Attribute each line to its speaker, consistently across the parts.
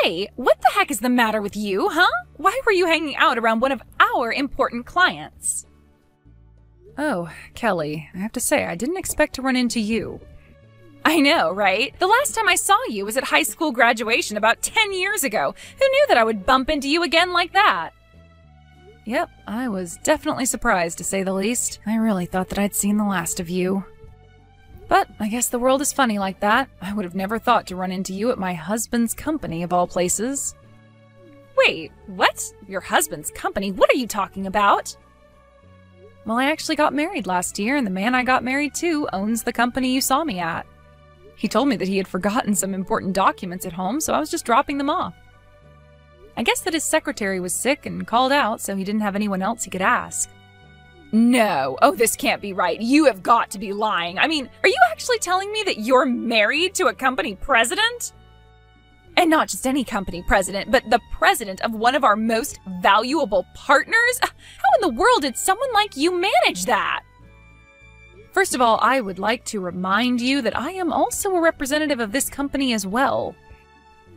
Speaker 1: Hey, what the heck is the matter with you, huh? Why were you hanging out around one of our important clients?
Speaker 2: Oh, Kelly, I have to say, I didn't expect to run into you.
Speaker 1: I know, right? The last time I saw you was at high school graduation about 10 years ago. Who knew that I would bump into you again like that?
Speaker 2: Yep, I was definitely surprised to say the least. I really thought that I'd seen the last of you. But I guess the world is funny like that. I would have never thought to run into you at my husband's company, of all places.
Speaker 1: Wait, what? Your husband's company? What are you talking about?
Speaker 2: Well, I actually got married last year, and the man I got married to owns the company you saw me at. He told me that he had forgotten some important documents at home, so I was just dropping them off. I guess that his secretary was sick and called out, so he didn't have anyone else he could ask.
Speaker 1: No. Oh, this can't be right. You have got to be lying. I mean, are you actually telling me that you're married to a company president? And not just any company president, but the president of one of our most valuable partners? How in the world did someone like you manage that?
Speaker 2: First of all, I would like to remind you that I am also a representative of this company as well.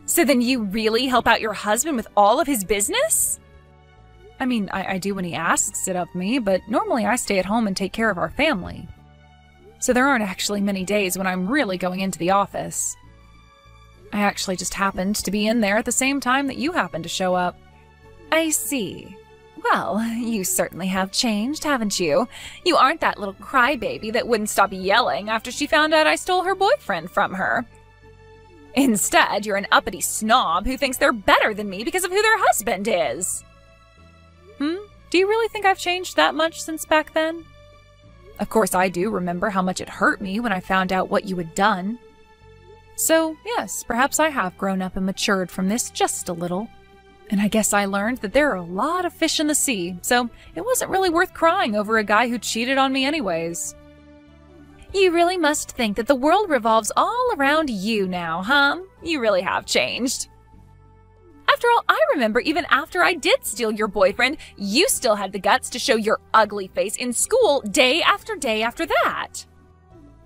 Speaker 1: So then you really help out your husband with all of his business?
Speaker 2: I mean, I, I do when he asks it of me, but normally I stay at home and take care of our family. So there aren't actually many days when I'm really going into the office. I actually just happened to be in there at the same time that you happened to show up.
Speaker 1: I see. Well, you certainly have changed, haven't you? You aren't that little crybaby that wouldn't stop yelling after she found out I stole her boyfriend from her. Instead, you're an uppity snob who thinks they're better than me because of who their husband is.
Speaker 2: Hmm? Do you really think I've changed that much since back then? Of course, I do remember how much it hurt me when I found out what you had done. So, yes, perhaps I have grown up and matured from this just a little. And I guess I learned that there are a lot of fish in the sea, so it wasn't really worth crying over a guy who cheated on me anyways.
Speaker 1: You really must think that the world revolves all around you now, huh? You really have changed. After all, I remember even after I did steal your boyfriend, you still had the guts to show your ugly face in school day after day after that.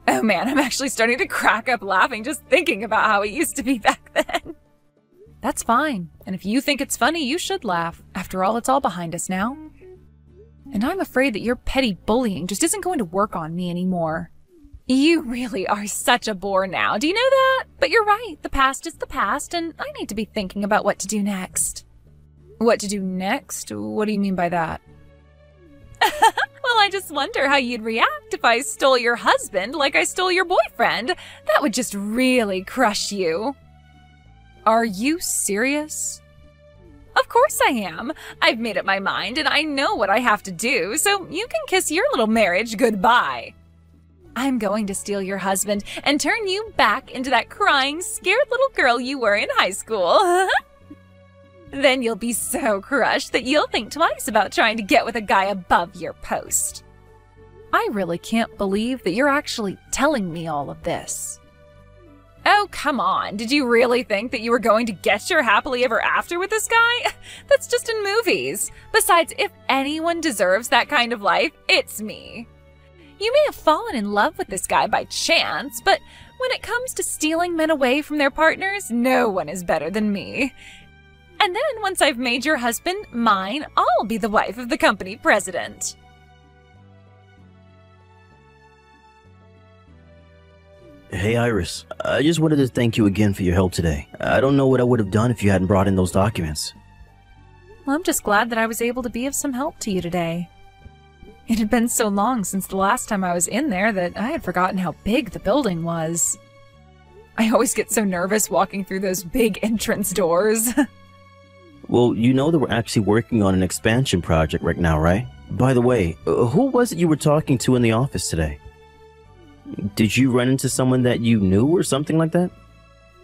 Speaker 1: Oh man, I'm actually starting to crack up laughing just thinking about how it used to be back then.
Speaker 2: That's fine. And if you think it's funny, you should laugh. After all, it's all behind us now. And I'm afraid that your petty bullying just isn't going to work on me anymore.
Speaker 1: You really are such a bore now. Do you know that? But you're right. The past is the past, and I need to be thinking about what to do next.
Speaker 2: What to do next? What do you mean by that?
Speaker 1: well, I just wonder how you'd react if I stole your husband like I stole your boyfriend. That would just really crush you.
Speaker 2: Are you serious?
Speaker 1: Of course I am. I've made up my mind and I know what I have to do, so you can kiss your little marriage goodbye. I'm going to steal your husband and turn you back into that crying, scared little girl you were in high school. then you'll be so crushed that you'll think twice about trying to get with a guy above your post.
Speaker 2: I really can't believe that you're actually telling me all of this.
Speaker 1: Oh, come on. Did you really think that you were going to get your happily ever after with this guy? That's just in movies. Besides, if anyone deserves that kind of life, it's me. You may have fallen in love with this guy by chance, but when it comes to stealing men away from their partners, no one is better than me. And then once I've made your husband mine, I'll be the wife of the company president.
Speaker 3: Hey, Iris. I just wanted to thank you again for your help today. I don't know what I would have done if you hadn't brought in those documents.
Speaker 2: Well, I'm just glad that I was able to be of some help to you today. It had been so long since the last time I was in there that I had forgotten how big the building was. I always get so nervous walking through those big entrance doors.
Speaker 3: well, you know that we're actually working on an expansion project right now, right? By the way, uh, who was it you were talking to in the office today? Did you run into someone that you knew or something like that?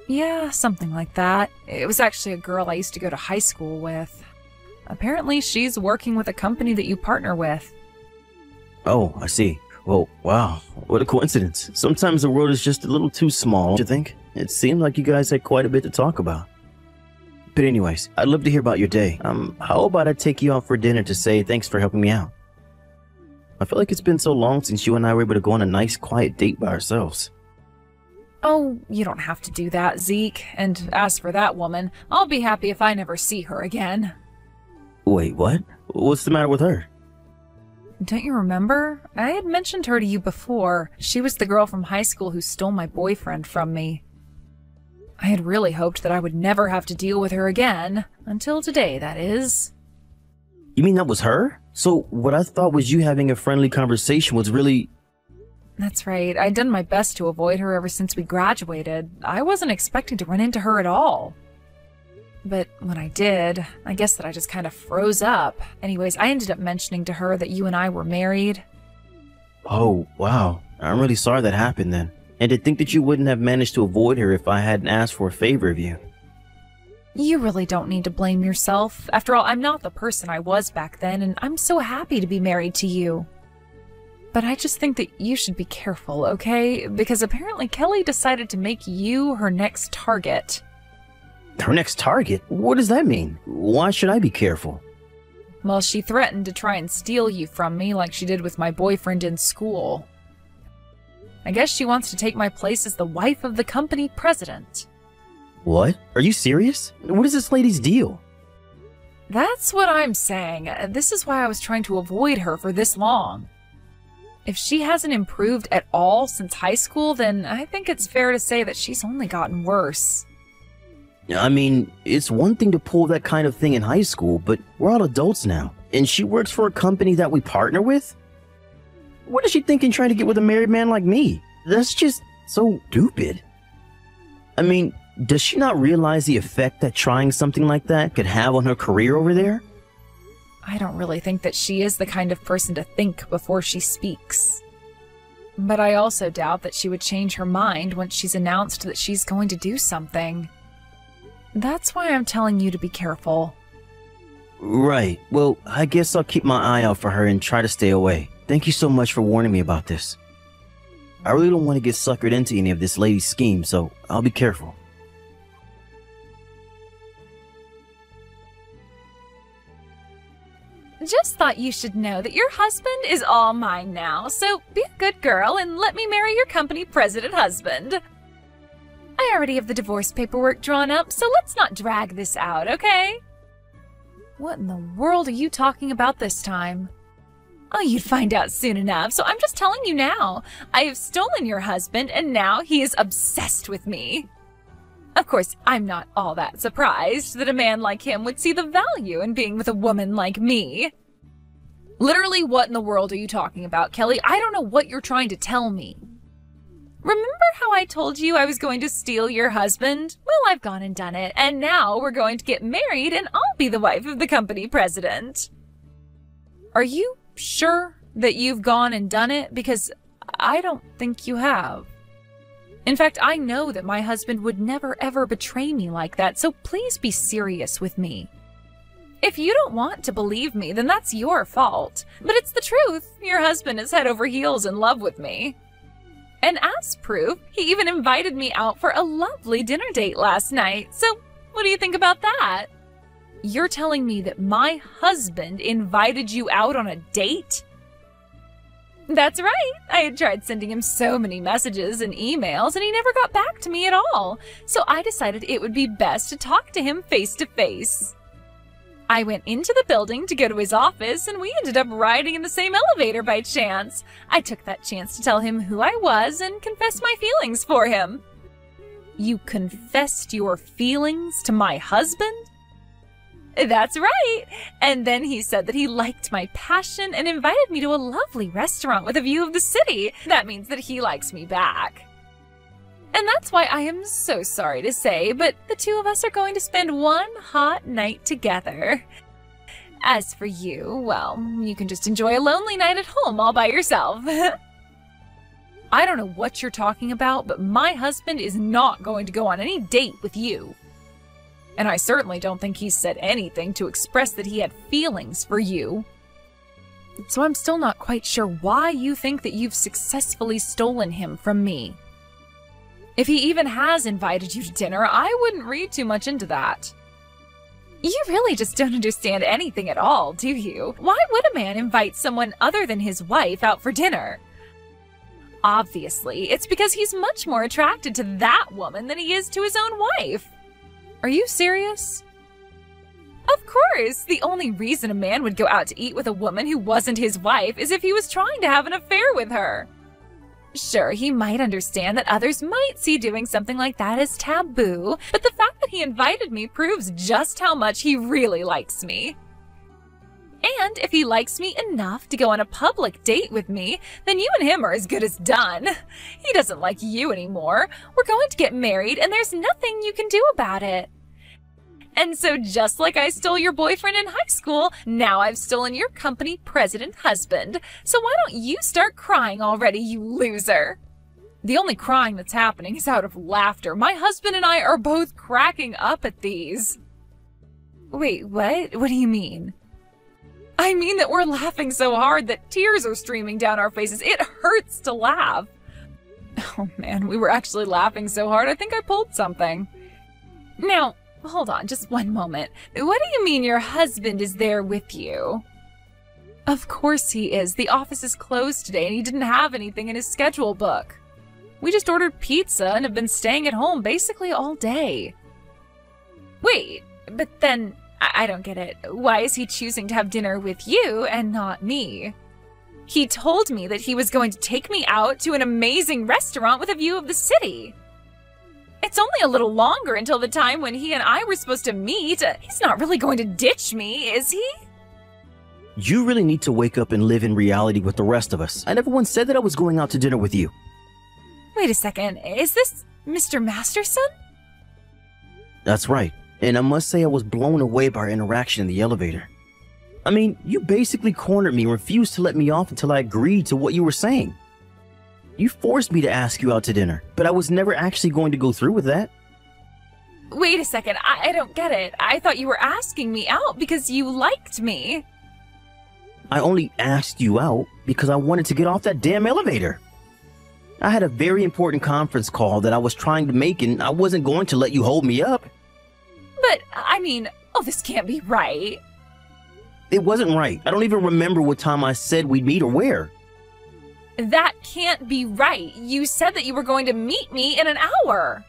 Speaker 2: Yeah, something like that. It was actually a girl I used to go to high school with. Apparently, she's working with a company that you partner with.
Speaker 3: Oh, I see. Well, wow, what a coincidence. Sometimes the world is just a little too small, don't you think? It seemed like you guys had quite a bit to talk about. But anyways, I'd love to hear about your day. Um, how about I take you out for dinner to say thanks for helping me out? I feel like it's been so long since you and I were able to go on a nice, quiet date by ourselves.
Speaker 2: Oh, you don't have to do that, Zeke. And as for that woman, I'll be happy if I never see her again.
Speaker 3: Wait, what? What's the matter with her?
Speaker 2: Don't you remember? I had mentioned her to you before. She was the girl from high school who stole my boyfriend from me. I had really hoped that I would never have to deal with her again. Until today, that is.
Speaker 3: You mean that was her? So what I thought was you having a friendly conversation was really...
Speaker 2: That's right. I'd done my best to avoid her ever since we graduated. I wasn't expecting to run into her at all. But when I did, I guess that I just kind of froze up. Anyways, I ended up mentioning to her that you and I were married.
Speaker 3: Oh, wow. I'm really sorry that happened then. And to think that you wouldn't have managed to avoid her if I hadn't asked for a favor of you.
Speaker 2: You really don't need to blame yourself. After all, I'm not the person I was back then, and I'm so happy to be married to you. But I just think that you should be careful, okay? Because apparently Kelly decided to make you her next target.
Speaker 3: Her next target? What does that mean? Why should I be careful?
Speaker 2: Well, she threatened to try and steal you from me like she did with my boyfriend in school. I guess she wants to take my place as the wife of the company president.
Speaker 3: What? Are you serious? What is this lady's deal?
Speaker 2: That's what I'm saying. This is why I was trying to avoid her for this long. If she hasn't improved at all since high school, then I think it's fair to say that she's only gotten worse.
Speaker 3: I mean, it's one thing to pull that kind of thing in high school, but we're all adults now, and she works for a company that we partner with? What is she thinking trying to get with a married man like me? That's just so stupid. I mean, does she not realize the effect that trying something like that could have on her career over there?
Speaker 2: I don't really think that she is the kind of person to think before she speaks. But I also doubt that she would change her mind once she's announced that she's going to do something. That's why I'm telling you to be careful.
Speaker 3: Right. Well, I guess I'll keep my eye out for her and try to stay away. Thank you so much for warning me about this. I really don't want to get suckered into any of this lady's scheme, so I'll be careful.
Speaker 1: Just thought you should know that your husband is all mine now, so be a good girl and let me marry your company president husband. Have the divorce paperwork drawn up, so let's not drag this out, okay?
Speaker 2: What in the world are you talking about this time?
Speaker 1: Oh, you'd find out soon enough, so I'm just telling you now. I have stolen your husband, and now he is obsessed with me. Of course, I'm not all that surprised that a man like him would see the value in being with a woman like me.
Speaker 2: Literally, what in the world are you talking about, Kelly? I don't know what you're trying to tell me.
Speaker 1: Remember how I told you I was going to steal your husband? Well, I've gone and done it, and now we're going to get married and I'll be the wife of the company president.
Speaker 2: Are you sure that you've gone and done it? Because I don't think you have. In fact, I know that my husband would never ever betray me like that, so please be serious with me.
Speaker 1: If you don't want to believe me, then that's your fault. But it's the truth. Your husband is head over heels in love with me. And as proof, he even invited me out for a lovely dinner date last night. So, what do you think about that?
Speaker 2: You're telling me that my husband invited you out on a date?
Speaker 1: That's right. I had tried sending him so many messages and emails, and he never got back to me at all. So I decided it would be best to talk to him face to face. I went into the building to go to his office, and we ended up riding in the same elevator by chance. I took that chance to tell him who I was and confess my feelings for him.
Speaker 2: You confessed your feelings to my husband?
Speaker 1: That's right. And then he said that he liked my passion and invited me to a lovely restaurant with a view of the city. That means that he likes me back. And that's why I am so sorry to say, but the two of us are going to spend one hot night together. As for you, well, you can just enjoy a lonely night at home all by yourself.
Speaker 2: I don't know what you're talking about, but my husband is not going to go on any date with you. And I certainly don't think he's said anything to express that he had feelings for you. So I'm still not quite sure why you think that you've successfully stolen him from me. If he even has invited you to dinner, I wouldn't read too much into that.
Speaker 1: You really just don't understand anything at all, do you? Why would a man invite someone other than his wife out for dinner? Obviously, it's because he's much more attracted to that woman than he is to his own wife.
Speaker 2: Are you serious?
Speaker 1: Of course! The only reason a man would go out to eat with a woman who wasn't his wife is if he was trying to have an affair with her. Sure, he might understand that others might see doing something like that as taboo, but the fact that he invited me proves just how much he really likes me. And if he likes me enough to go on a public date with me, then you and him are as good as done. He doesn't like you anymore. We're going to get married, and there's nothing you can do about it. And so, just like I stole your boyfriend in high school, now I've stolen your company president husband. So, why don't you start crying already, you loser? The only crying that's happening is out of laughter. My husband and I are both cracking up at these.
Speaker 2: Wait, what? What do you mean?
Speaker 1: I mean that we're laughing so hard that tears are streaming down our faces. It hurts to laugh. Oh man, we were actually laughing so hard, I think I pulled something. Now, hold on just one moment. What do you mean your husband is there with you? Of course he is. The office is closed today and he didn't have anything in his schedule book. We just ordered pizza and have been staying at home basically all day. Wait, but then I, don't get it. Why is he choosing to have dinner with you and not me? He told me that he was going to take me out to an amazing restaurant with a view of the city. It's only a little longer until the time when he and I were supposed to meet. Uh, he's not really going to ditch me, is he?
Speaker 3: You really need to wake up and live in reality with the rest of us. I never once said that I was going out to dinner with you.
Speaker 1: Wait a second. Is this Mr. Masterson?
Speaker 3: That's right. And I must say I was blown away by our interaction in the elevator. I mean, you basically cornered me and refused to let me off until I agreed to what you were saying. You forced me to ask you out to dinner, but I was never actually going to go through with that.
Speaker 1: Wait a second. I, I don't get it. I thought you were asking me out because you liked me.
Speaker 3: I only asked you out because I wanted to get off that damn elevator. I had a very important conference call that I was trying to make and I wasn't going to let you hold me up.
Speaker 1: But, I mean, oh, this can't be right.
Speaker 3: It wasn't right. I don't even remember what time I said we'd meet or where.
Speaker 1: That can't be right. You said that you were going to meet me in an hour.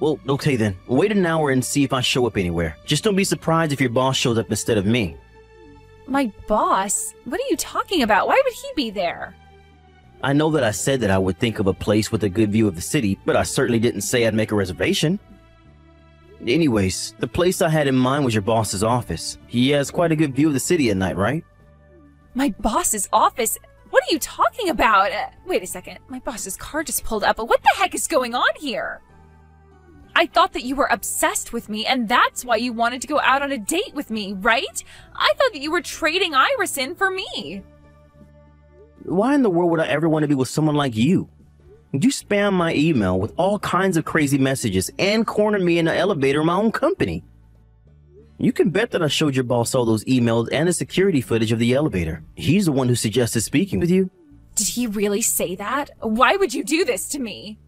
Speaker 3: Well, okay then. Wait an hour and see if I show up anywhere. Just don't be surprised if your boss shows up instead of me.
Speaker 1: My boss? What are you talking about? Why would he be there?
Speaker 3: I know that I said that I would think of a place with a good view of the city, but I certainly didn't say I'd make a reservation. Anyways, the place I had in mind was your boss's office. He has quite a good view of the city at night, right?
Speaker 1: My boss's office? What are you talking about? Uh, wait a second. My boss's car just pulled up. What the heck is going on here? I thought that you were obsessed with me, and that's why you wanted to go out on a date with me, right? I thought that you were trading Iris in for me.
Speaker 3: Why in the world would I ever want to be with someone like you? You spam my email with all kinds of crazy messages and corner me in the elevator in my own company. You can bet that I showed your boss all those emails and the security footage of the elevator. He's the one who suggested speaking with you.
Speaker 1: Did he really say that? Why would you do this to me?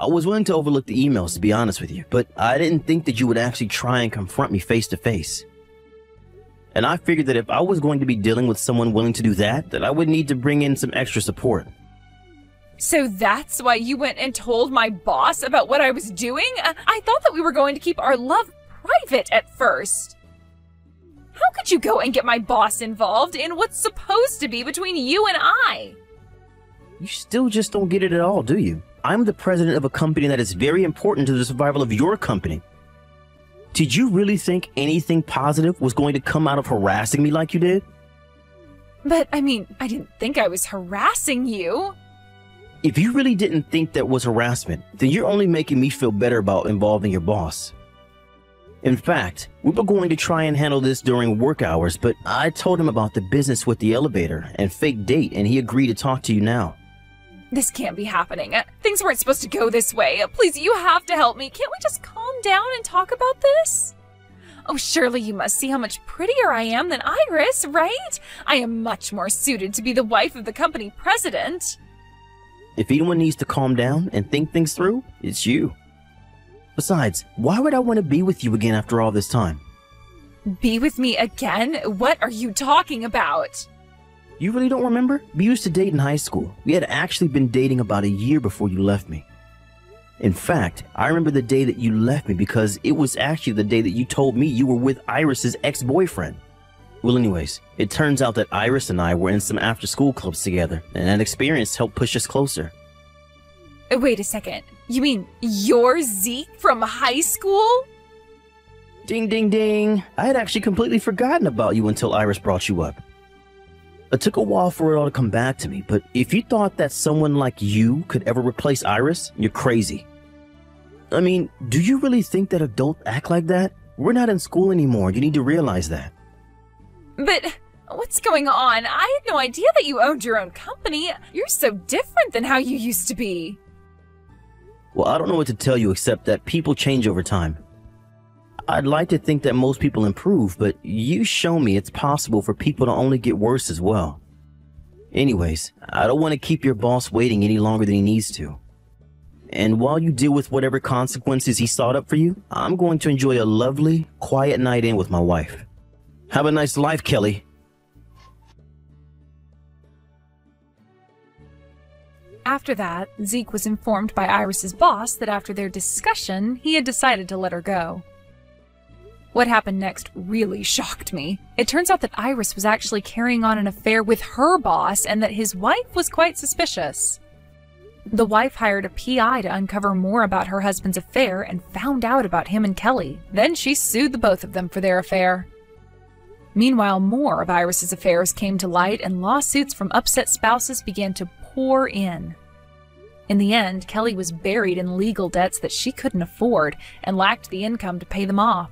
Speaker 3: I was willing to overlook the emails, to be honest with you, but I didn't think that you would actually try and confront me face to face. And I figured that if I was going to be dealing with someone willing to do that, that I would need to bring in some extra support.
Speaker 1: So that's why you went and told my boss about what I was doing? I, I thought that we were going to keep our love private at first. How could you go and get my boss involved in what's supposed to be between you and I?
Speaker 3: You still just don't get it at all, do you? I'm the president of a company that is very important to the survival of your company. Did you really think anything positive was going to come out of harassing me like you did?
Speaker 1: But, I mean, I didn't think I was harassing you.
Speaker 3: If you really didn't think that was harassment, then you're only making me feel better about involving your boss. In fact, we were going to try and handle this during work hours, but I told him about the business with the elevator and fake date, and he agreed to talk to you now.
Speaker 1: This can't be happening. Uh, Things weren't supposed to go this way. Uh, Please, you have to help me. Can't we just calm down and talk about this? Oh, surely you must see how much prettier I am than Iris, right? I am much more suited to be the wife of the company president.
Speaker 3: If anyone needs to calm down and think things through, it's you. Besides, why would I want to be with you again after all this time?
Speaker 1: Be with me again? What are you talking about?
Speaker 3: You really don't remember? We used to date in high school. We had actually been dating about a year before you left me. In fact, I remember the day that you left me because it was actually the day that you told me you were with Iris's ex-boyfriend. Well, anyways, it turns out that Iris and I were in some after school clubs together, and that experience helped push us closer.
Speaker 4: Uh, Wait a second. You mean you're Zeke from high school?
Speaker 3: Ding, ding, ding. I had actually completely forgotten about you until Iris brought you up. It took a while for it all to come back to me, but if you thought that someone like you could ever replace Iris, you're crazy. I mean, do you really think that adults act like that? We're not in school anymore. You need to realize that.
Speaker 4: But what's going on? I had no idea that you owned your own company. You're so different than how you used to be.
Speaker 3: Well, I don't know what to tell you except that people change over time. I'd like to think that most people improve, but you show me it's possible for people to only get worse as well. Anyways, I don't want to keep your boss waiting any longer than he needs to. And while you deal with whatever consequences he sought up for you, I'm going to enjoy a lovely, quiet night in with my wife. Have a nice life, Kelly.
Speaker 1: After that, Zeke was informed by Iris's boss that after their discussion, he had decided to let her go. What happened next really shocked me. It turns out that Iris was actually carrying on an affair with her boss and that his wife was quite suspicious. The wife hired a PI to uncover more about her husband's affair and found out about him and Kelly. Then she sued the both of them for their affair. Meanwhile, more of Iris's affairs came to light and lawsuits from upset spouses began to pour in. In the end, Kelly was buried in legal debts that she couldn't afford and lacked the income to pay them off.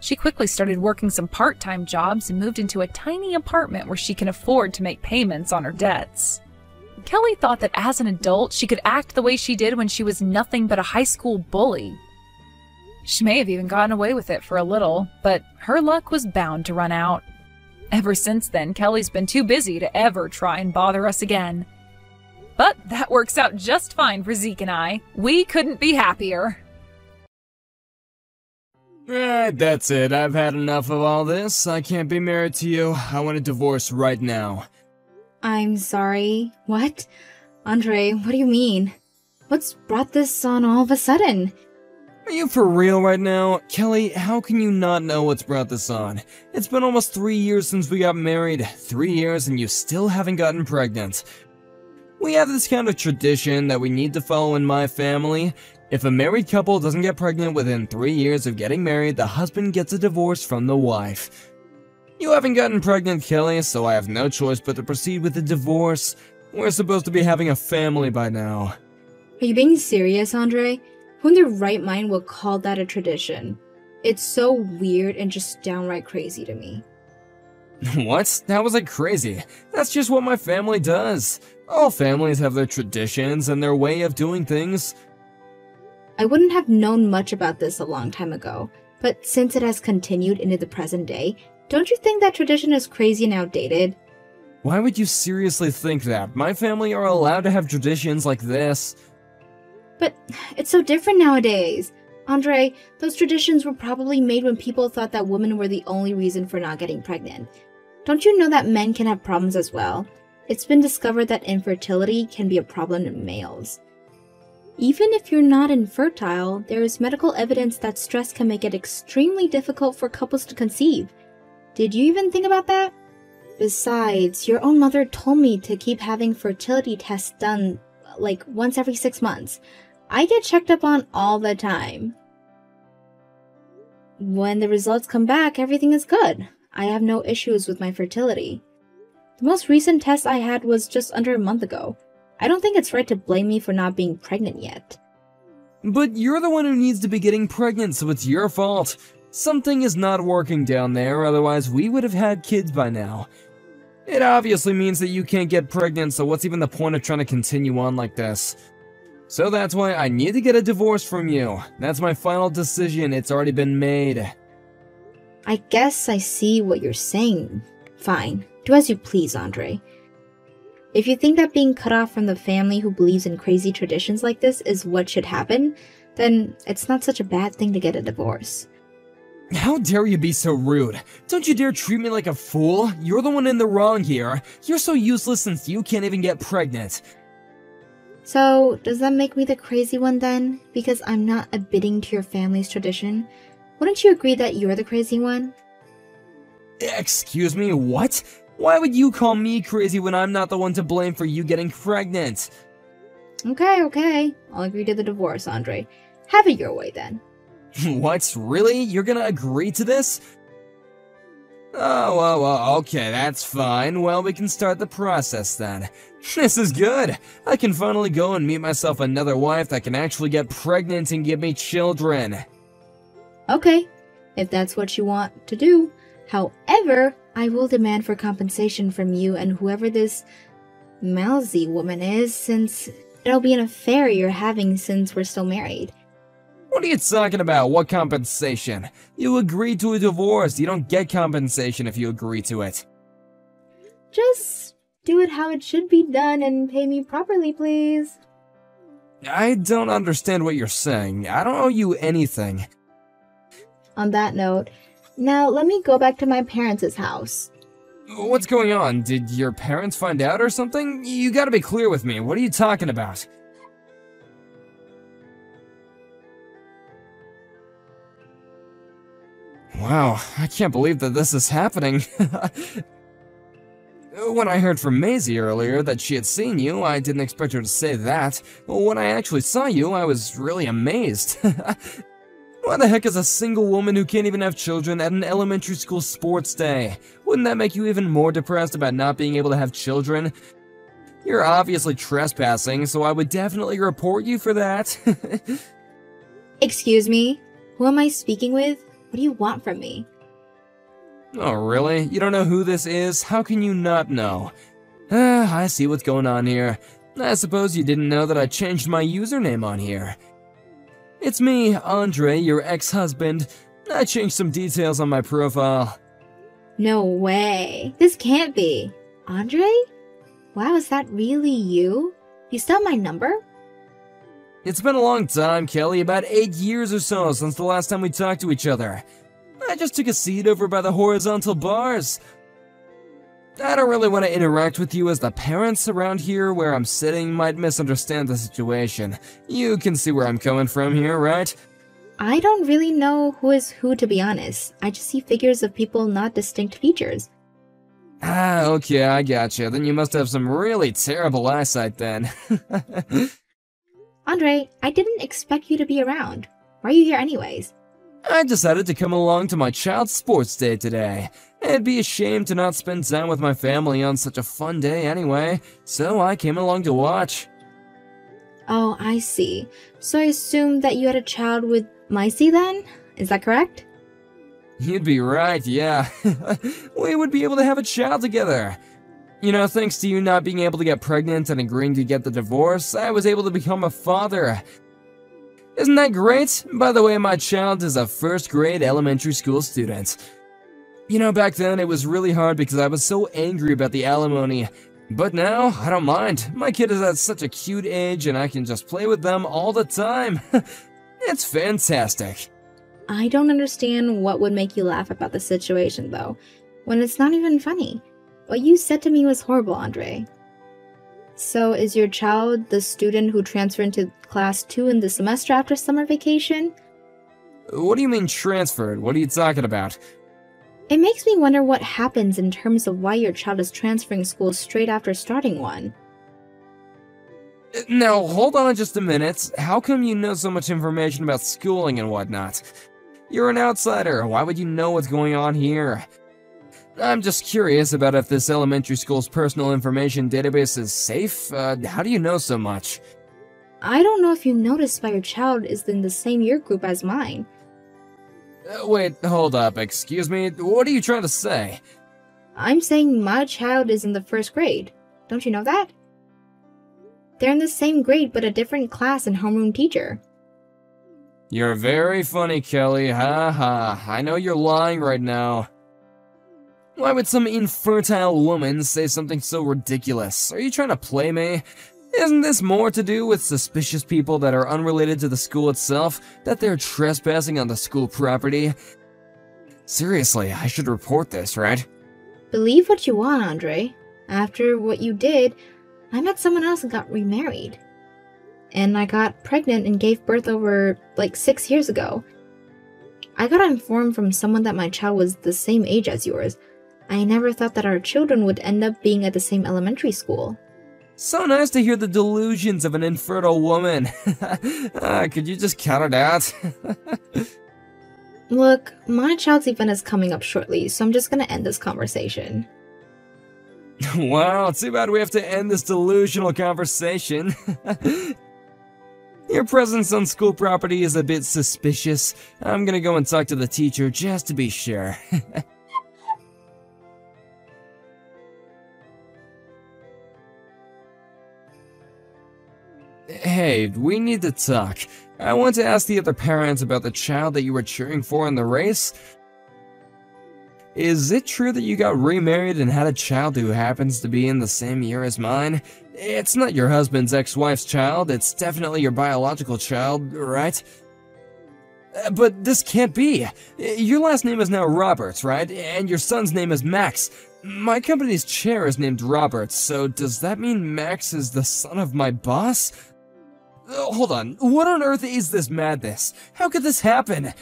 Speaker 1: She quickly started working some part time jobs and moved into a tiny apartment where she can afford to make payments on her debts. Kelly thought that as an adult, she could act the way she did when she was nothing but a high school bully. She may have even gotten away with it for a little, but her luck was bound to run out. Ever since then, Kelly's been too busy to ever try and bother us again. But that works out just fine for Zeke and I. We couldn't be happier.
Speaker 5: Right, that's it. I've had enough of all this. I can't be married to you. I want a divorce right now.
Speaker 6: I'm sorry. What? Andre, what do you mean? What's brought this on all of a sudden?
Speaker 5: Are you for real right now? Kelly, how can you not know what's brought this on? It's been almost three years since we got married. Three years and you still haven't gotten pregnant. We have this kind of tradition that we need to follow in my family. If a married couple doesn't get pregnant within three years of getting married, the husband gets a divorce from the wife. You haven't gotten pregnant, Kelly, so I have no choice but to proceed with the divorce. We're supposed to be having a family by now.
Speaker 6: Are you being serious, Andre? Who in their right mind would call that a tradition? It's so weird and just downright crazy to me.
Speaker 5: What? That was like crazy. That's just what my family does. All families have their traditions and their way of doing things.
Speaker 6: I wouldn't have known much about this a long time ago, but since it has continued into the present day, don't you think that tradition is crazy and outdated?
Speaker 5: Why would you seriously think that? My family are allowed to have traditions like this.
Speaker 6: But it's so different nowadays. Andre, those traditions were probably made when people thought that women were the only reason for not getting pregnant. Don't you know that men can have problems as well? It's been discovered that infertility can be a problem in males. Even if you're not infertile, there is medical evidence that stress can make it extremely difficult for couples to conceive. Did you even think about that? Besides, your own mother told me to keep having fertility tests done like once every six months. I get checked up on all the time. When the results come back, everything is good. I have no issues with my fertility. The most recent test I had was just under a month ago. I don't think it's right to blame me for not being pregnant yet.
Speaker 5: But you're the one who needs to be getting pregnant, so it's your fault. Something is not working down there, otherwise we would have had kids by now. It obviously means that you can't get pregnant, so what's even the point of trying to continue on like this? So that's why I need to get a divorce from you. That's my final decision, it's already been made.
Speaker 6: I guess I see what you're saying. Fine. Do as you please, Andre. If you think that being cut off from the family who believes in crazy traditions like this is what should happen, then it's not such a bad thing to get a divorce.
Speaker 5: How dare you be so rude? Don't you dare treat me like a fool. You're the one in the wrong here. You're so useless since you can't even get pregnant.
Speaker 6: So, does that make me the crazy one then? Because I'm not abiding to your family's tradition? Wouldn't you agree that you're the crazy one?
Speaker 5: Excuse me, what? Why would you call me crazy when I'm not the one to blame for you getting pregnant?
Speaker 6: Okay, okay. I'll agree to the divorce, Andre. Have it your way then.
Speaker 5: what? Really? You're gonna agree to this? Oh, well, well, okay, that's fine. Well, we can start the process then. This is good. I can finally go and meet myself another wife that can actually get pregnant and give me children.
Speaker 6: Okay, if that's what you want to do. However, I will demand for compensation from you and whoever this Maisie woman is, since it'll be an affair you're having since we're still married.
Speaker 5: What are you talking about? What compensation? You agreed to a divorce. You don't get compensation if you agree to it.
Speaker 6: Just do it how it should be done and pay me properly, please.
Speaker 5: I don't understand what you're saying. I don't owe you anything.
Speaker 6: On that note, now let me go back to my parents' house.
Speaker 5: What's going on? Did your parents find out or something? You gotta be clear with me. What are you talking about? Wow, I can't believe that this is happening. when I heard from Maisie earlier that she had seen you, I didn't expect her to say that. When I actually saw you, I was really amazed. Why the heck is a single woman who can't even have children at an elementary school sports day? Wouldn't that make you even more depressed about not being able to have children? You're obviously trespassing, so I would definitely report you for that.
Speaker 6: Excuse me? Who am I speaking with? What do you want from me?
Speaker 5: Oh, really? You don't know who this is? How can you not know? Ah, I see what's going on here. I suppose you didn't know that I changed my username on here. It's me, Andre, your ex-husband. I changed some details on my profile.
Speaker 6: No way. This can't be. Andre? Wow, is that really you? You still have my number?
Speaker 5: It's been a long time, Kelly, about eight years or so since the last time we talked to each other. I just took a seat over by the horizontal bars. I don't really want to interact with you as the parents around here where I'm sitting might misunderstand the situation. You can see where I'm coming from here, right?
Speaker 6: I don't really know who is who to be honest. I just see figures of people, not distinct features.
Speaker 5: Ah, okay, I gotcha. Then you must have some really terrible eyesight then.
Speaker 6: Andre, I didn't expect you to be around. Why are you here anyways?
Speaker 5: I decided to come along to my child's sports day today. It'd be a shame to not spend time with my family on such a fun day anyway, so I came along to watch.
Speaker 6: Oh, I see. So I assume that you had a child with Maisie then? Is that correct?
Speaker 5: You'd be right, yeah. we would be able to have a child together. You know, thanks to you not being able to get pregnant and agreeing to get the divorce, I was able to become a father. Isn't that great? By the way, my child is a first grade elementary school student. You know, back then it was really hard because I was so angry about the alimony. But now, I don't mind. My kid is at such a cute age and I can just play with them all the time. it's fantastic.
Speaker 6: I don't understand what would make you laugh about the situation, though, when it's not even funny. What you said to me was horrible, Andre. So, is your child the student who transferred into class 2 in the semester after summer vacation?
Speaker 5: What do you mean transferred? What are you talking about?
Speaker 6: It makes me wonder what happens in terms of why your child is transferring schools straight after starting one.
Speaker 5: Uh, now, hold on just a minute. How come you know so much information about schooling and whatnot? You're an outsider. Why would you know what's going on here? I'm just curious about if this elementary school's personal information database is safe. Uh, how do you know so much?
Speaker 6: I don't know if you noticed why your child is in the same year group as mine.
Speaker 5: Uh, wait, hold up. Excuse me. What are you trying to say?
Speaker 6: I'm saying my child is in the first grade. Don't you know that? They're in the same grade but a different class and homeroom teacher.
Speaker 5: You're very funny, Kelly. Ha ha. I know you're lying right now. Why would some infertile woman say something so ridiculous? Are you trying to play me? Isn't this more to do with suspicious people that are unrelated to the school itself, that they're trespassing on the school property? Seriously, I should report this, right?
Speaker 6: Believe what you want, Andre. After what you did, I met someone else and got remarried. And I got pregnant and gave birth over like six years ago. I got informed from someone that my child was the same age as yours. I never thought that our children would end up being at the same elementary school.
Speaker 5: So nice to hear the delusions of an infertile woman. uh, could you just count it out?
Speaker 6: Look, my child's event is coming up shortly, so I'm just gonna end this conversation.
Speaker 5: wow, too bad we have to end this delusional conversation. Your presence on school property is a bit suspicious. I'm gonna go and talk to the teacher just to be sure. Hey, we need to talk. I want to ask the other parents about the child that you were cheering for in the race. Is it true that you got remarried and had a child who happens to be in the same year as mine? It's not your husband's ex-wife's child, it's definitely your biological child, right? Uh, But this can't be. Your last name is now Roberts, right? And your son's name is Max. My company's chair is named Roberts, so does that mean Max is the son of my boss? Uh, Hold on, what on earth is this madness? How could this happen? Uh,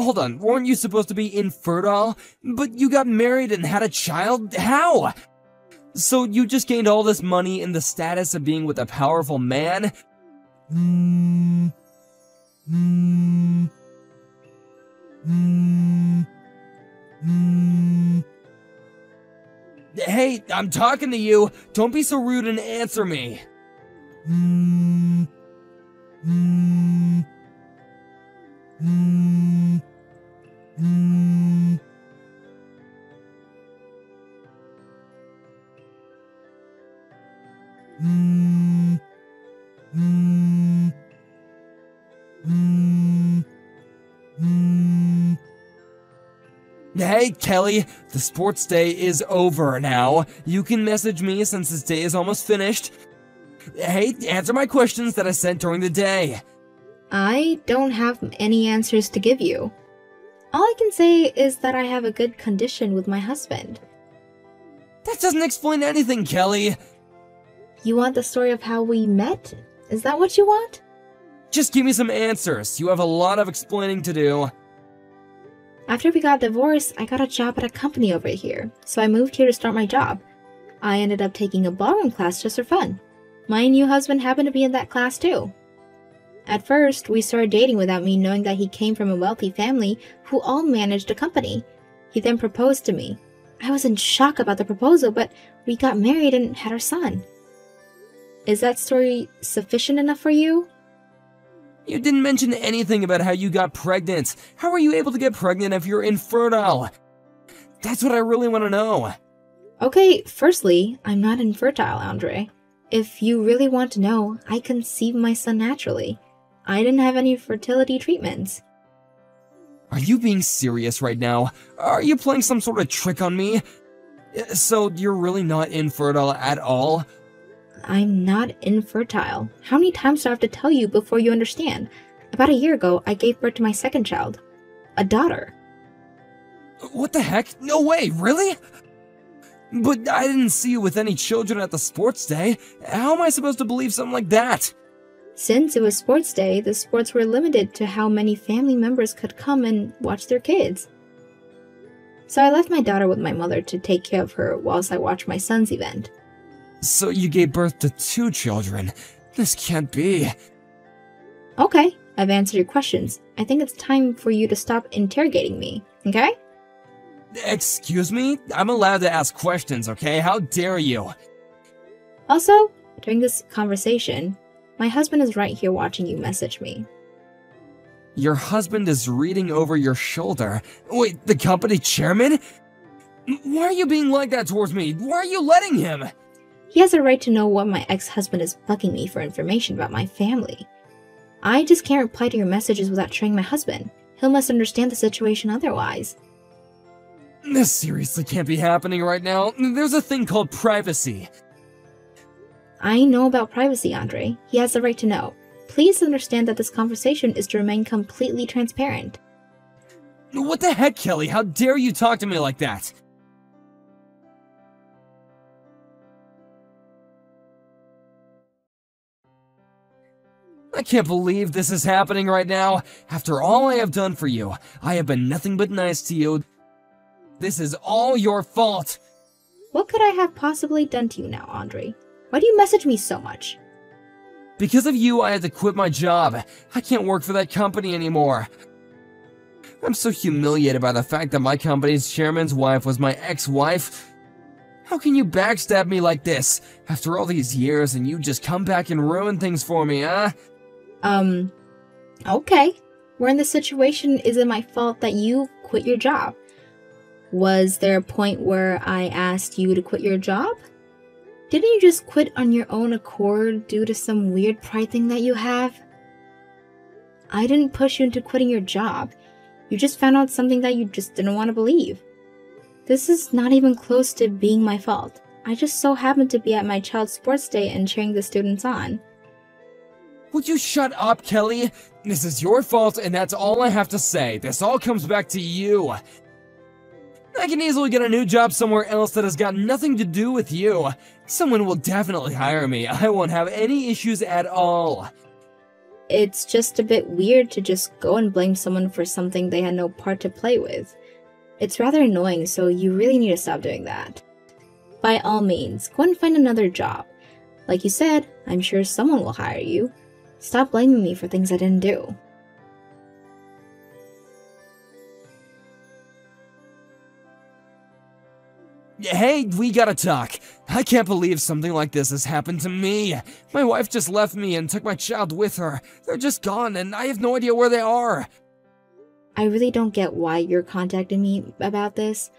Speaker 5: Hold on, weren't you supposed to be infertile? But you got married and had a child? How? So you just gained all this money and the status of being with a powerful man? Hey, I'm talking to you. Don't be so rude and answer me. Hey, Kelly, the sports day is over now. You can message me since this day is almost finished. Hey, answer my questions that I sent during the day.
Speaker 6: I don't have any answers to give you. All I can say is that I have a good condition with my husband.
Speaker 5: That doesn't explain anything, Kelly.
Speaker 6: You want the story of how we met? Is that what you want?
Speaker 5: Just give me some answers. You have a lot of explaining to do.
Speaker 6: After we got divorced, I got a job at a company over here, so I moved here to start my job. I ended up taking a ballroom class just for fun. My new husband happened to be in that class too. At first, we started dating without me knowing that he came from a wealthy family who all managed a company. He then proposed to me. I was in shock about the proposal, but we got married and had our son. Is that story sufficient enough for you?
Speaker 5: You didn't mention anything about how you got pregnant. How are you able to get pregnant if you're infertile? That's what I really want to know.
Speaker 6: Okay, firstly, I'm not infertile, Andre. If you really want to know, I conceived my son naturally. I didn't have any fertility treatments.
Speaker 5: Are you being serious right now? Are you playing some sort of trick on me? So you're really not infertile at all?
Speaker 6: I'm not infertile. How many times do I have to tell you before you understand? About a year ago, I gave birth to my second child, a daughter.
Speaker 5: What the heck? No way, really? But I didn't see you with any children at the sports day. How am I supposed to believe something like that?
Speaker 6: Since it was sports day, the sports were limited to how many family members could come and watch their kids. So I left my daughter with my mother to take care of her whilst I watched my son's event.
Speaker 5: So you gave birth to two children. This can't be.
Speaker 6: Okay, I've answered your questions. I think it's time for you to stop interrogating me, okay?
Speaker 5: Excuse me? I'm allowed to ask questions, okay? How dare you?
Speaker 6: Also, during this conversation, my husband is right here watching you message me.
Speaker 5: Your husband is reading over your shoulder. Wait, the company chairman? Why are you being like that towards me? Why are you letting him?
Speaker 6: He has a right to know what my ex husband is bugging me for information about my family. I just can't reply to your messages without showing my husband. He'll misunderstand the situation otherwise.
Speaker 5: This seriously can't be happening right now. There's a thing called privacy.
Speaker 6: I know about privacy, Andre. He has the right to know. Please understand that this conversation is to remain completely transparent.
Speaker 5: What the heck, Kelly? How dare you talk to me like that? I can't believe this is happening right now. After all I have done for you, I have been nothing but nice to you. This is all your fault.
Speaker 6: What could I have possibly done to you now, Andre? Why do you message me so much?
Speaker 5: Because of you, I had to quit my job. I can't work for that company anymore. I'm so humiliated by the fact that my company's chairman's wife was my ex-wife. How can you backstab me like this? After all these years and you just come back and ruin things for me, huh?
Speaker 6: Um, okay. We're in this situation. Is it my fault that you quit your job? Was there a point where I asked you to quit your job? Didn't you just quit on your own accord due to some weird pride thing that you have? I didn't push you into quitting your job. You just found out something that you just didn't want to believe. This is not even close to being my fault. I just so happened to be at my child's sports day and cheering the students on.
Speaker 5: Would you shut up, Kelly? This is your fault, and that's all I have to say. This all comes back to you. I can easily get a new job somewhere else that has got nothing to do with you. Someone will definitely hire me. I won't have any issues at all.
Speaker 6: It's just a bit weird to just go and blame someone for something they had no part to play with. It's rather annoying, so you really need to stop doing that. By all means, go and find another job. Like you said, I'm sure someone will hire you. Stop blaming me for things I didn't do.
Speaker 5: Hey, we gotta talk. I can't believe something like this has happened to me. My wife just left me and took my child with her. They're just gone, and I have no idea where they are.
Speaker 6: I really don't get why you're contacting me about this.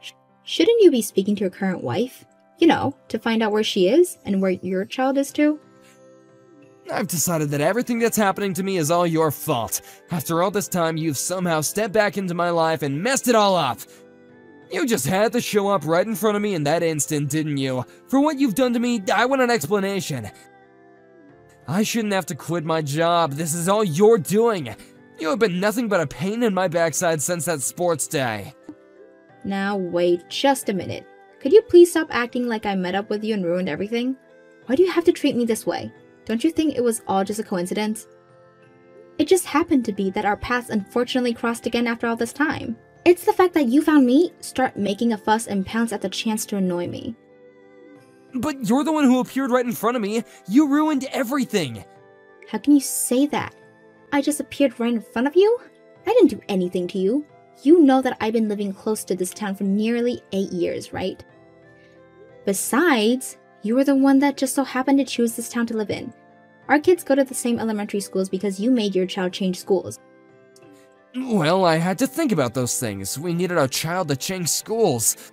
Speaker 6: Sh- shouldn't you be speaking to your current wife? You know, to find out where she is and where your child is too?
Speaker 5: I've decided that everything that's happening to me is all your fault. After all this time, you've somehow stepped back into my life and messed it all up. You just had to show up right in front of me in that instant, didn't you? For what you've done to me, I want an explanation. I shouldn't have to quit my job. This is all you're doing. You have been nothing but a pain in my backside since that sports day.
Speaker 6: Now, wait just a minute. Could you please stop acting like I met up with you and ruined everything? Why do you have to treat me this way? Don't you think it was all just a coincidence? It just happened to be that our paths unfortunately crossed again after all this time. It's the fact that you found me, start making a fuss, and pounce at the chance to annoy me.
Speaker 5: But you're the one who appeared right in front of me. You ruined everything.
Speaker 6: How can you say that? I just appeared right in front of you? I didn't do anything to you. You know that I've been living close to this town for nearly eight years, right? Besides, you were the one that just so happened to choose this town to live in. Our kids go to the same elementary schools because you made your child change schools.
Speaker 5: Well, I had to think about those things. We needed our child to change schools.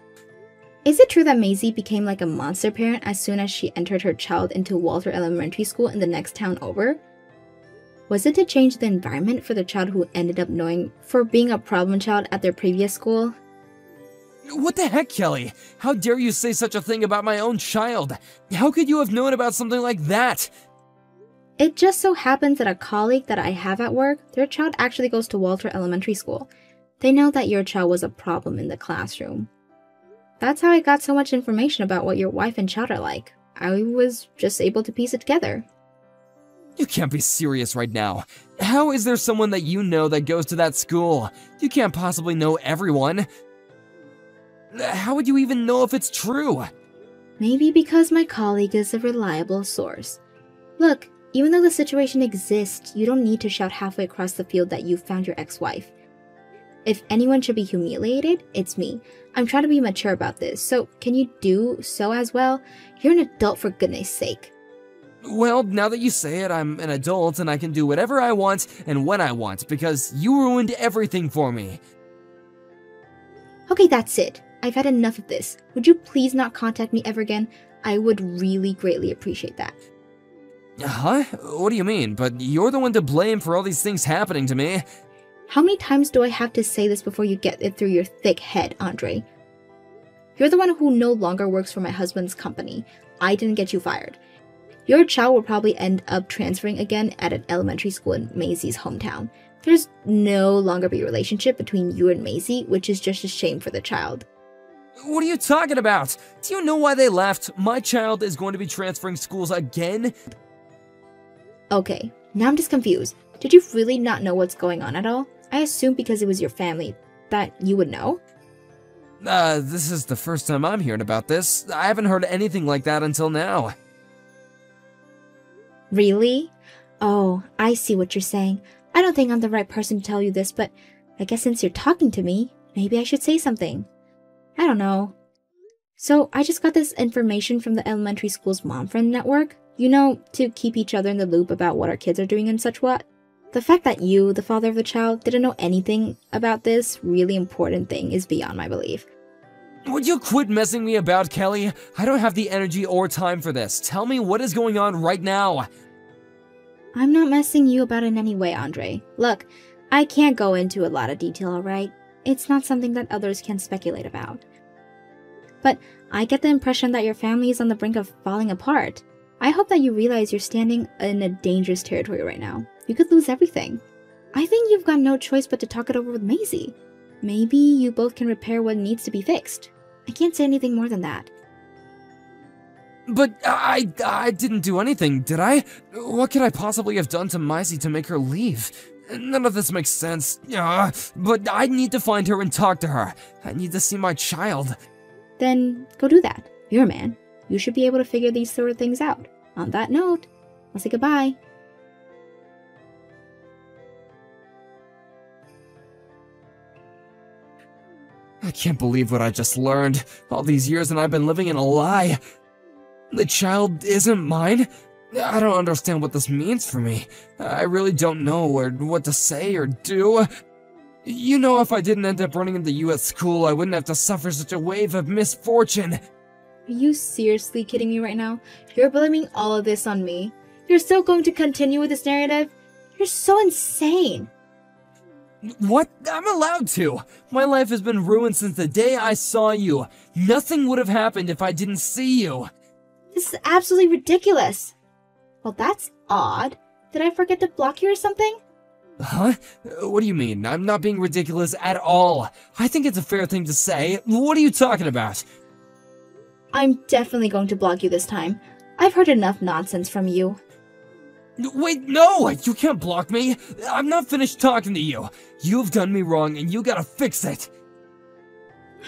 Speaker 6: Is it true that Maisie became like a monster parent as soon as she entered her child into Walter Elementary School in the next town over? Was it to change the environment for the child who ended up knowing for being a problem child at their previous school?
Speaker 5: What the heck, Kelly? How dare you say such a thing about my own child? How could you have known about something like that?
Speaker 6: It just so happens that a colleague that I have at work, their child actually goes to Walter Elementary School. They know that your child was a problem in the classroom. That's how I got so much information about what your wife and child are like. I was just able to piece it together.
Speaker 5: You can't be serious right now. How is there someone that you know that goes to that school? You can't possibly know everyone. How would you even know if it's true?
Speaker 6: Maybe because my colleague is a reliable source. Look, even though the situation exists, you don't need to shout halfway across the field that you found your ex wife. If anyone should be humiliated, it's me. I'm trying to be mature about this, so can you do so as well? You're an adult for goodness sake.
Speaker 5: Well, now that you say it, I'm an adult and I can do whatever I want and when I want because you ruined everything for me.
Speaker 6: Okay, that's it. I've had enough of this. Would you please not contact me ever again? I would really greatly appreciate that.
Speaker 5: Huh? What do you mean? But you're the one to blame for all these things happening to me.
Speaker 6: How many times do I have to say this before you get it through your thick head, Andre? You're the one who no longer works for my husband's company. I didn't get you fired. Your child will probably end up transferring again at an elementary school in Maisie's hometown. There's no longer be a relationship between you and Maisie, which is just a shame for the child.
Speaker 5: What are you talking about? Do you know why they left? My child is going to be transferring schools again?
Speaker 6: Okay, now I'm just confused. Did you really not know what's going on at all? I assume because it was your family that you would know.
Speaker 5: Uh, this is the first time I'm hearing about this. I haven't heard anything like that until now.
Speaker 6: Really? Oh, I see what you're saying. I don't think I'm the right person to tell you this, but I guess since you're talking to me, maybe I should say something. I don't know. So, I just got this information from the elementary school's mom friend network, you know, to keep each other in the loop about what our kids are doing and such what. The fact that you, the father of the child, didn't know anything about this really important thing is beyond my belief.
Speaker 5: Would you quit messing me about, Kelly? I don't have the energy or time for this. Tell me what is going on right now.
Speaker 6: I'm not messing you about in any way, Andre. Look, I can't go into a lot of detail, alright? It's not something that others can speculate about. But I get the impression that your family is on the brink of falling apart. I hope that you realize you're standing in a dangerous territory right now. You could lose everything. I think you've got no choice but to talk it over with Maisie. Maybe you both can repair what needs to be fixed. I can't say anything more than that.
Speaker 5: But I, I didn't do anything, did I? What could I possibly have done to Maisie to make her leave? None of this makes sense. Uh, but I need to find her and talk to her. I need to see my child.
Speaker 6: Then go do that. You're a man. You should be able to figure these sort of things out. On that note, I'll say goodbye.
Speaker 5: I can't believe what I just learned. All these years and I've been living in a lie. The child isn't mine? I don't understand what this means for me. I really don't know or what to say or do. You know, if I didn't end up running into you at school, I wouldn't have to suffer such a wave of misfortune.
Speaker 6: Are you seriously kidding me right now? You're blaming all of this on me. You're still going to continue with this narrative? You're so insane.
Speaker 5: What? I'm allowed to. My life has been ruined since the day I saw you. Nothing would have happened if I didn't see you.
Speaker 6: This is absolutely ridiculous. Well, that's odd. Did I forget to block you or something?
Speaker 5: Huh? What do you mean? I'm not being ridiculous at all. I think it's a fair thing to say. What are you talking about?
Speaker 6: I'm definitely going to block you this time. I've heard enough nonsense from you.
Speaker 5: Wait, no! You can't block me! I'm not finished talking to you! You've done me wrong and you gotta fix it!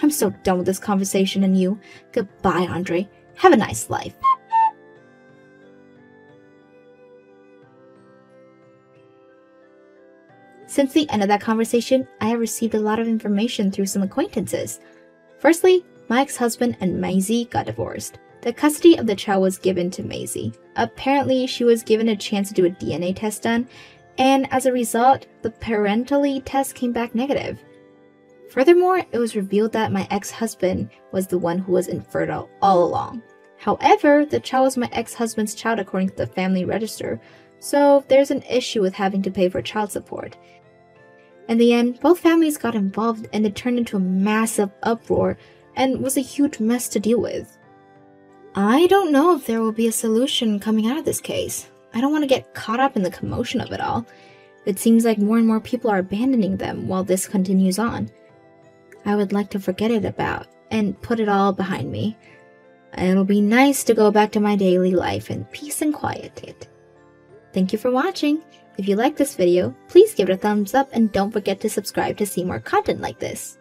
Speaker 6: I'm so done with this conversation and you. Goodbye, Andre. Have a nice life. Since the end of that conversation, I have received a lot of information through some acquaintances. Firstly, my ex husband and Maisie got divorced. The custody of the child was given to Maisie. Apparently, she was given a chance to do a DNA test done, and as a result, the parentally test came back negative. Furthermore, it was revealed that my ex husband was the one who was infertile all along. However, the child was my ex husband's child according to the family register, so there's an issue with having to pay for child support. In the end, both families got involved and it turned into a massive uproar and was a huge mess to deal with. I don't know if there will be a solution coming out of this case. I don't want to get caught up in the commotion of it all. It seems like more and more people are abandoning them while this continues on. I would like to forget it about and put it all behind me. It'll be nice to go back to my daily life in peace and quiet. Thank you for watching. If you like this video, please give it a thumbs up and don't forget to subscribe to see more content like this.